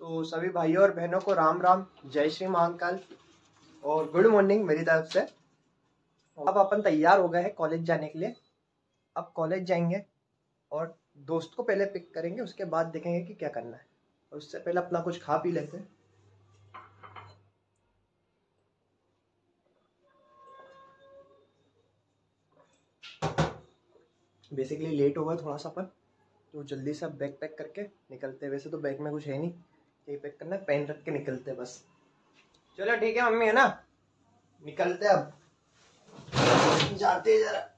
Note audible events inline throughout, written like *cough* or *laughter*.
तो सभी भाइयों और बहनों को राम राम, जय श्री महाकाल और गुड मॉर्निंग मेरी तरफ़ से। अब अपन तैयार हो गए हैं कॉलेज जाने के लिए। अब कॉलेज जाएँगे और दोस्त को पहले पिक करेंगे, उसके बाद देखेंगे कि क्या करना है। और उससे पहले अपना कुछ खा पी लेते हैं। बेसिकली लेट हो गया थोड़ा सा अपन तो जल्दी से बैग पैक करके निकलते हैं। वैसे तो बैग में कुछ है नहीं। यही पैक करना पेन रख के निकलते हैं बस। चलो ठीक है, मम्मी, है ना? निकलते अब। जाते जरा।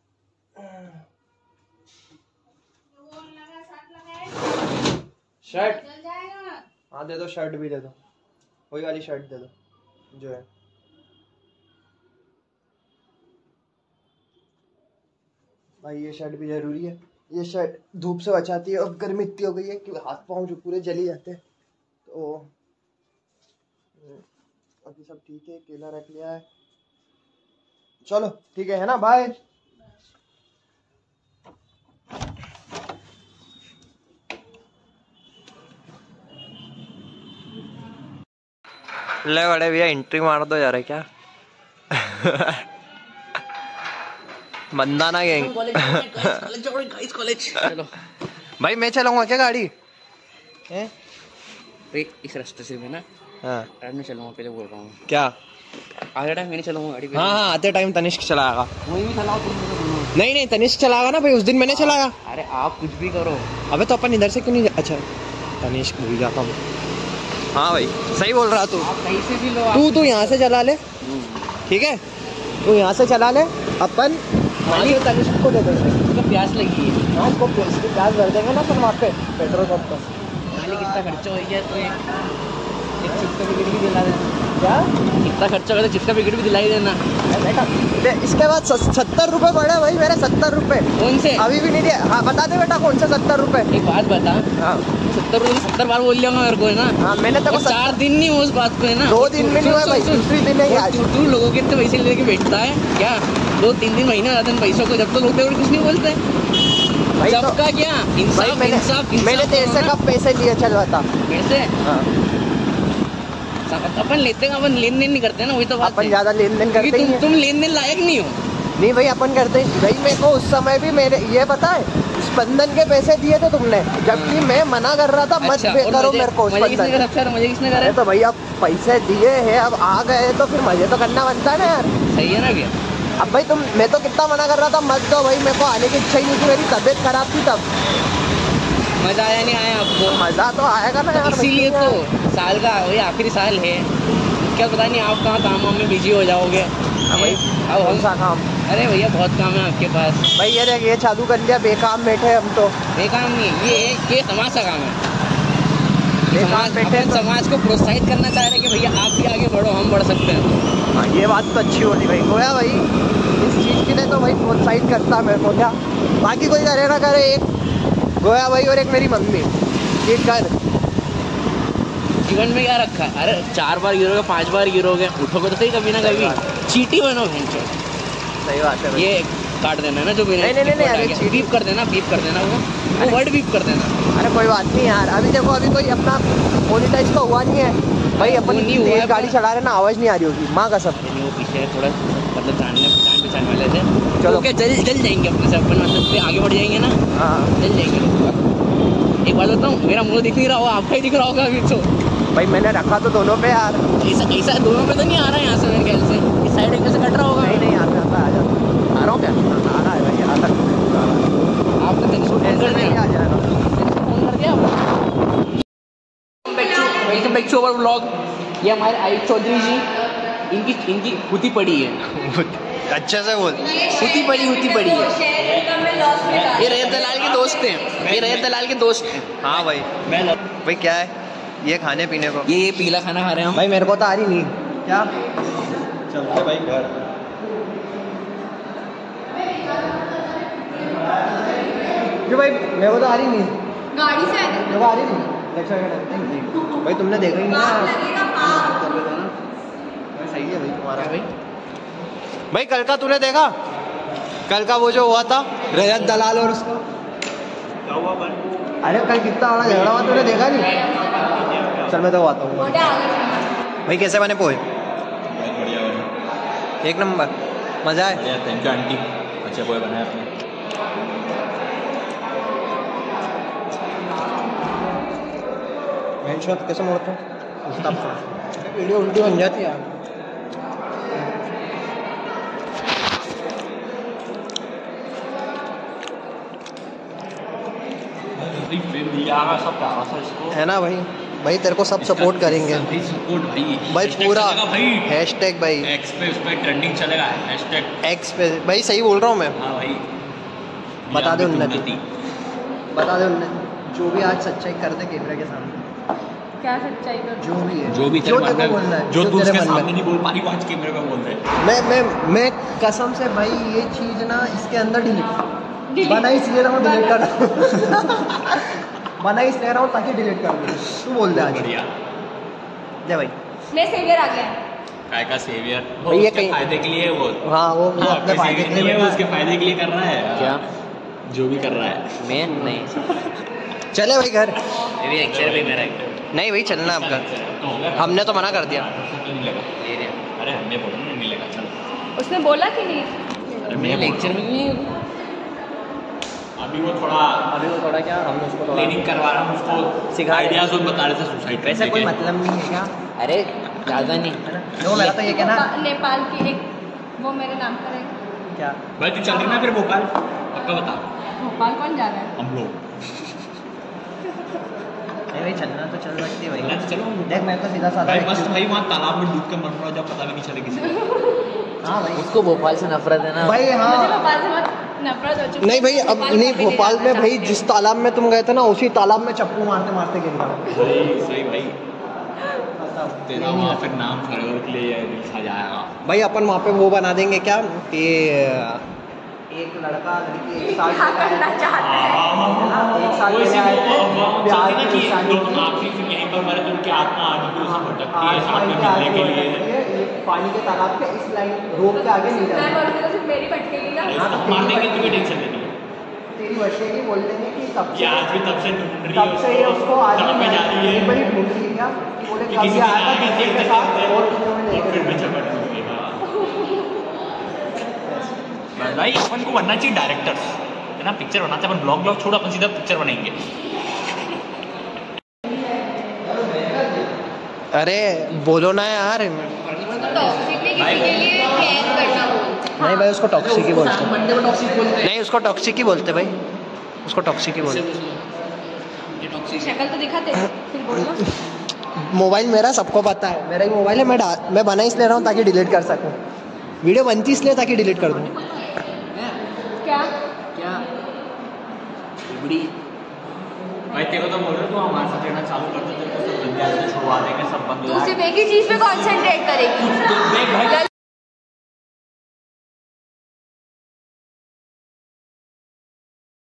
शर्ट हाँ दे दो शर्ट भी दे दो। वही वाली शर्ट दे दो, जो है। भाई, ये शर्ट भी ज़रूरी है। ये शर्ट धूप से बचाती है अब गर्मी इतनी हो गई है कि हाथ पाँव जो पूरे जली जाते हैं। तो अभी सब ठीक है केला रख लिया है। चलो ठीक है है ना? बाय ले बड़े भैया एंट्री मार दो यार क्या? बंदा ना गैंग। चलो। भाई मैं चलाऊँगा क्या गाड़ी? हैं? इस रास्ते से मैं ना हाँ। में चलूँगा पहले बोल रहा हूँ। क्या? आगे टाइम मैं नहीं चलूँगा गाड़ी हाँ हाँ आते टाइम तनिष्क चलाएगा। वही भी चलाओ तुम। नहीं नहीं तनिष्क चलाएगा ना भाई उस दिन मैंने चलाया। अरे आप कुछ भी करो। अबे तो अपन इधर से क्यों नहीं अच्छा तनिष्क भूल जाता हूँ। हाँ भाई सही बोल रहा तू। कहीं से भी लो तू तू यहाँ से चला ले। ठीक है? तू यहाँ से चला ले अपन तनिष्क को दे देंगे। प्यास लगी है। हाँ उसको उसकी भर देंगे ना अपन वहाँ पे पेट्रोल पंप पर। मालिक कितना खर्चा हो गया तो एक चिप्स का पैकेट भी दिला देना। क्या? कितना खर्चा होगा तो चिप्स का पैकेट भी दिलाई देना। बेटा इसके बाद सत्तर रुपए पड़े भाई मेरे सत्तर रुपए। कौन से? अभी भी नहीं दिया हाँ बता दे बेटा कौन से सत्तर रुपए। एक बात बता। हाँ। सत्तर रुपये सत्तर बार बोल लिया मेरे को है ना? हाँ मैंने और चार दिन नहीं हुआ उस बात को है ना? दो दिन में नहीं हुआ भाई, दूसरी दिन है तू तू लोगों के इतने पैसे लेके बैठता है क्या? दो तीन दिन महीने हो जाते हैं पैसों को जब तो लोग कुछ नहीं बोलते। तो- सबका क्या? इंसाफ मैंने इंसाफ मैंने तेरे ना। कब पैसे लिए चल बता। कैसे हाँ, अपन लेते हैं अपन लेन देन नहीं करते ना वही तो बात अपन ज़्यादा लेन देन करते तुम हैं। तुम लेन देन लायक नहीं हो। नहीं भाई अपन करते ही। भाई मेरे को उस समय भी मेरे ये पता है स्पंदन के पैसे दिए थे तुमने। जबकि मैं मना कर रहा था मत अच्छा, करो मेरे को स्पंदन अच्छा मज़े किसने करे? तो भैया पैसे दिए हैं अब आ गए तो फिर मज़े तो करना बनता है ना यार। सही है ना भैया? अब भाई तुम मैं तो कितना मना कर रहा था मत दो भाई मेरे को आने की इच्छा ही नहीं थी मेरी तबीयत खराब थी तब। मज़ा आया नहीं आया आपको? मज़ा तो आएगा ना यार इसीलिए तो साल का वही आखिरी साल है। क्या पता नहीं आप कहाँ काम वाम में बिज़ी हो जाओगे। हाँ भाई, अब कौन हम सा काम? अरे भैया बहुत काम है आपके पास। भाई ये देख ये चालू कर लिया बेकाम बैठे हम तो। ये काम नहीं ये ये समाज का काम है ये बेकार समाज बैठे अपन तो- समाज को प्रोत्साहित करना चाह रहे हैं कि भैया आप भी आगे बढ़ो हम बढ़ सकते हैं। हाँ ये बात तो अच्छी होती भाई। गोया भाई इस चीज़ के लिए तो भाई प्रोत्साहित करता मेरे को क्या बाकी कोई करे ना करे एक गोया भाई और एक मेरी मम्मी। ये कर। जीवन में क्या रखा? है अरे चार बार गिरोगे पाँच बार गिरोगे उठोगे तो सही कभी ना कभी। चीटी बनो सही बात है ये काट देना है ना जो भी नहीं, नहीं, नहीं, बीप कर देना बीप कर देना वो। वो वर्ड बीप कर देना। अरे कोई बात नहीं यार। अभी देखो अभी कोई अपना मोनिटाइज तो हुआ नहीं है। भाई अपन नहीं हुआ गाड़ी चला रहे ना आवाज़ नहीं आ रही होगी। माँ का सब नहीं वो पीछे है थोड़ा मतलब जानने पहचान पहचान वाले थे। चलो। क्या जल जल जाएँगे अपने से अपन मतलब आगे बढ़ जाएँगे ना। हाँ जल जाएँगे। एक बात बताऊँ मेरा मुँह दिख नहीं रहा होगा आपका ही दिख रहा होगा अभी तो। भाई मैंने रखा तो दोनों पे यार। ऐसा ऐसा दोनों पे तो नहीं आ रहा है यहाँ से मेरे ख्याल से। इस साइड एंगल से कट रहा होगा। नहीं नहीं आता आता आ जाता आ रहा हूँ क्या आ रहा है भाई आ रहा है आपने तनिष्क को फ़ोन ऐसे कर नहीं दिया आ जाएगा तनिष्क को फ़ोन कर दिया welcome back to our blog ये हमारे आयुष चौधरी जी इनकी इनकी हुती पड़ी है। अच्छे से बोल। हुती पड़ी हुती पड़ी है। ये दलाल के दोस्त हैं। ये दलाल के दोस्त हैं। हाँ भाई। भाई क्या है? ये खाने पीने को। ये ये पीला खाना खा रहे हैं भाई मेरे को तो आ रही नहीं। क्या? चलते भाई घर। जो भाई मेरे को तो आ रही नहीं। गाड़ी से मेरे को आ रही नहीं। लेफ़्ट साइड भाई तुमने देखा ही नहीं। पाप ना लगेगा पाप भाई सही है भाई तुम्हारा। भाई? भाई कल का तूने देखा? कल का वो जो हुआ था रजत दलाल और उसका? क्या हुआ भाई अरे कल कितना बड़ा झगड़ा हुआ तूने देखा नहीं? चल मैं तो आता हूँ भाई कैसे बने पोहे? एक नंबर। मज़ा आए थैंक यू आंटी। अच्छे पोहे बनाए आपने। हेडशॉट कैसे मोड़ते हैं? वीडियो उल्टी बन जाती है। है ना भाई? भाई तेरे को सब सपोर्ट करेंगे। भाई। सपोर्ट भाई पूरा भाई। हैशटैग भाई। एक्स पे उस ट्रेंडिंग चलेगा। एक्स पे। भाई सही बोल रहा हूँ मैं। हाँ भाई। बता दो उन्नति। बता दे उन्हें जो भी आज सच्चाई कर दे कैमरे के सामने। क्या सच्चाई जो भी है। जो भी जो तेरे तेरे मन को बोलना है जो तू उसके सामने नहीं बोल पा रही वो आज कैमरे में बोल दे। मैं मैं मैं कसम से भाई ये चीज़ ना इसके अंदर डिलीट बना इसलिए रहा हूँ डिलीट कर रहा हूँ *laughs* बना इसलिए रहा हूँ ताकि डिलीट कर दूँ। तू बोल दे आज। बढ़िया। जय भाई। मैं सेवियर आ गया। काय का सेवियर भाई ये उसके कहीं- फ़ायदे के लिए वो हाँ वो वो हाँ, अपने फ़ायदे के लिए उसके फ़ायदे के लिए कर रहा है। क्या? जो भी कर रहा है। मैं? नहीं। चले भाई घर। ये भी भी मेरा है नहीं भाई चलना घर। तो हमने तो मना कर दिया। नहीं अरे हमने बोला नहीं लगा चल। उसने बोला कि नहीं? अरे मैं लेक्चर में भी अभी वो थोड़ा अभी वो थोड़ा क्या हम उसको करवा रहा हूँ उसको सिखा आइडियाज़ वो बता रहे थे सुसाइड वैसे कोई मतलब नहीं है क्या? अरे ज़्यादा नहीं। नो मेरा तो ये कहना नेपाल की एक वो मेरे नाम पर है। क्या? भाई तू चल रही ना फिर भोपाल? पक्का बता। भोपाल कौन जा रहा है? हम लोग। नहीं *laughs* भाई चलना तो चल सकती है भाई। तो चलो। देख मैं तो सीधा साधा भाई मस्त भाई वहाँ तालाब में डूब के मर रहा जब पता भी नहीं चले किसी को। हाँ भाई। उसको भोपाल से नफरत है ना। भाई मुझे हाँ भोपाल से नफरत हो चुकी नहीं भाई अब नहीं भोपाल में भाई जिस तालाब में तुम गए थे ना उसी तालाब में चप्पू मारते मारते गिर गया सही सही भाई। तेरा वहाँ फिर नाम फॉरएवर के लिए जाएगा भाई अपन वहाँ पे वो बना देंगे क्या? कि एक लड़का लड़की एक साथ करना चाहते हैं। एक साथ वो इसी मिले आए थे, को प्यार की। निशानी आखिरी फिर यहीं पर मरे तो उनकी आत्मा आगे भी उसे भटकती है साथ में के मिलने के लिए है, पानी के तालाब के इस लाइन रोड के आगे नहीं मैं जाना। मेरी भटकेगी ना। हाँ, तो इसको तुम्हें टेंशन नहीं है। तेरी बोल देंगे कि तब से आज भी तब से ढूंढ रही तब से ये उसको आज जा रही है? बड़ी ढूंढ रही है कि बोले कि किसी के साथ और में फिर। झपट दूँगी भाई अपन को बनना चाहिए डायरेक्टर है ना पिक्चर बनाते हैं अपन ब्लॉग ब्लॉग छोड़ अपन सीधा पिक्चर बनाएँगे। अरे बोलो ना यार। नहीं भाई उसको टॉक्सिक ही बोलते हैं। नहीं उसको टॉक्सिक ही बोलते भाई। उसको टॉक्सिक ही बोलते शक्ल तो दिखाते फिर मोबाइल मेरा सबको पता है। मेरा ही मोबाइल है मैं मैं बना इसलिए रहा हूँ ताकि डिलीट कर सकूँ। वीडियो बनती इसलिए ताकि डिलीट कर दूँ। बुरी। भाई तेरे को तो बोल रहे तू हमारे साथ रहना चालू कर दे तेरे को सब विद्यार्थी छोड़वा देंगे सब बंद। हो तू सिर्फ़ एक ही चीज़ पे कंसंट्रेट करेगी। देख भाई।